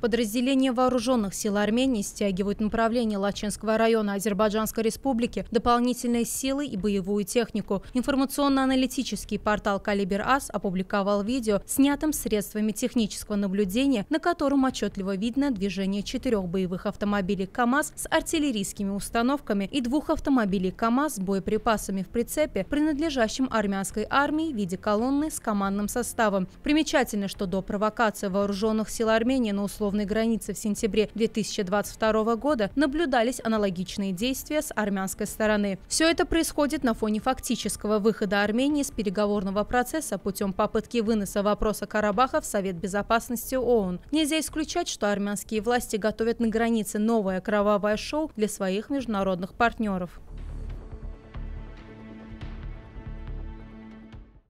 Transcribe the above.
Подразделения вооруженных сил Армении стягивают направление Лачинского района Азербайджанской республики, дополнительные силы и боевую технику. Информационно-аналитический портал «Калибр АС» опубликовал видео, снятым средствами технического наблюдения, на котором отчетливо видно движение четырех боевых автомобилей КАМАЗ с артиллерийскими установками и двух автомобилей КАМАЗ с боеприпасами в прицепе, принадлежащим армянской армии в виде колонны с командным составом. Примечательно, что до провокации вооруженных сил Армении на условиях условной границы в сентябре 2022 года наблюдались аналогичные действия с армянской стороны. Все это происходит на фоне фактического выхода Армении с переговорного процесса путем попытки выноса вопроса Карабаха в Совет Безопасности ООН. Нельзя исключать, что армянские власти готовят на границе новое кровавое шоу для своих международных партнеров.